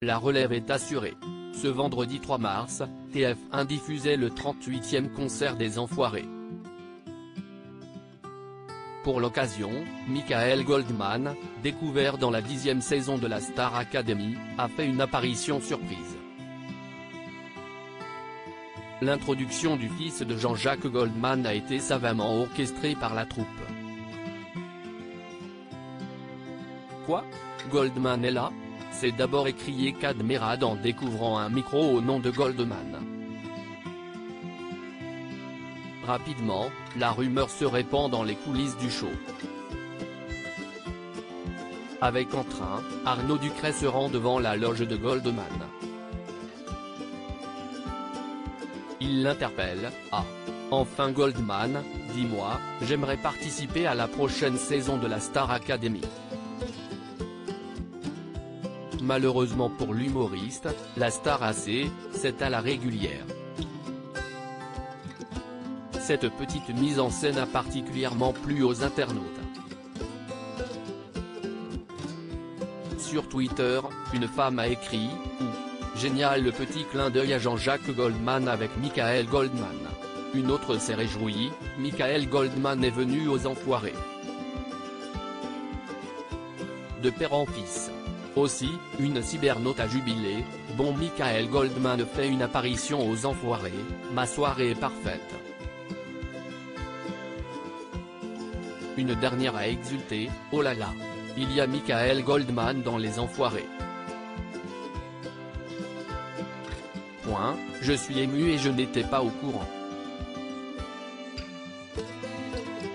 la relève est assurée. Ce vendredi 3 mars, TF1 diffusait le 38e concert des Enfoirés. Pour l'occasion, Michael Goldman, découvert dans la dixième saison de la Star Academy, a fait une apparition surprise. L'introduction du fils de Jean-Jacques Goldman a été savamment orchestrée par la troupe. Quoi? Goldman est là? C'est d'abord écrié Cadmerad en découvrant un micro au nom de Goldman. Rapidement, la rumeur se répand dans les coulisses du show. Avec entrain, Arnaud Ducret se rend devant la loge de Goldman. Il l'interpelle, ah. Enfin Goldman, dis-moi, j'aimerais participer à la prochaine saison de la Star Academy. Malheureusement pour l'humoriste, la Star AC, c'est à la régulière. Cette petite mise en scène a particulièrement plu aux internautes. Sur Twitter, une femme a écrit, ou, génial le petit clin d'œil à Jean-Jacques Goldman avec Michael Goldman. Une autre s'est réjouie, Michael Goldman est venu aux enfoirés. De père en fils. Aussi, une cybernote a jubilé, bon Michael Goldman fait une apparition aux enfoirés, ma soirée est parfaite. Une dernière a exulté, oh là là. Il y a Michael Goldman dans les enfoirés. Point, je suis ému et je n'étais pas au courant.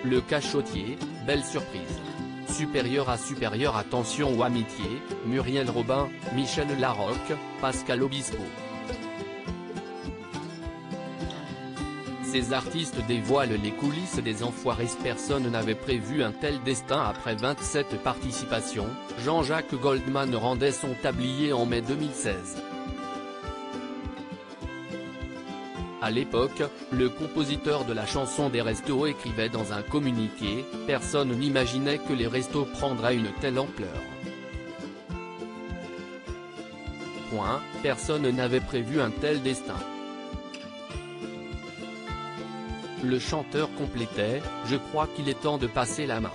Le cachotier, belle surprise. Supérieur à supérieur attention ou amitié, Muriel Robin, Michel Larocque, Pascal Obispo. Ces artistes dévoilent les coulisses des enfoirés personne n'avait prévu un tel destin après 27 participations, Jean-Jacques Goldman rendait son tablier en mai 2016. À l'époque, le compositeur de la chanson des restos écrivait dans un communiqué, personne n'imaginait que les restos prendraient une telle ampleur. Point, personne n'avait prévu un tel destin. Le chanteur complétait, je crois qu'il est temps de passer la main.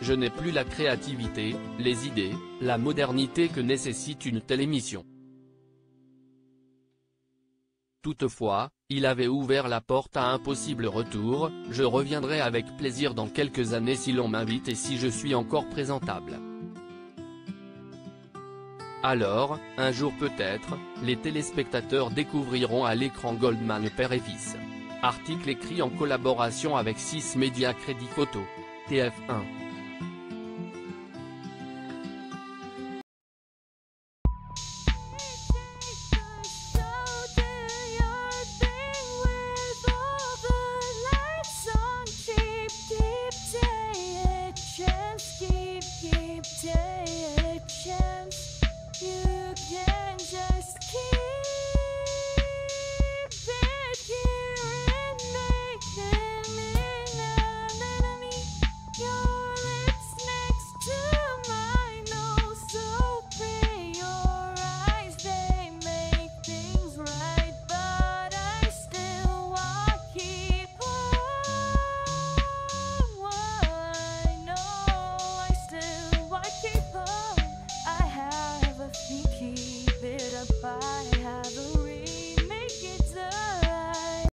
Je n'ai plus la créativité, les idées, la modernité que nécessite une telle émission. Toutefois, il avait ouvert la porte à un possible retour, je reviendrai avec plaisir dans quelques années si l'on m'invite et si je suis encore présentable. Alors, un jour peut-être, les téléspectateurs découvriront à l'écran Goldman père et fils. Article écrit en collaboration avec 6 médias Crédit Photo. TF1.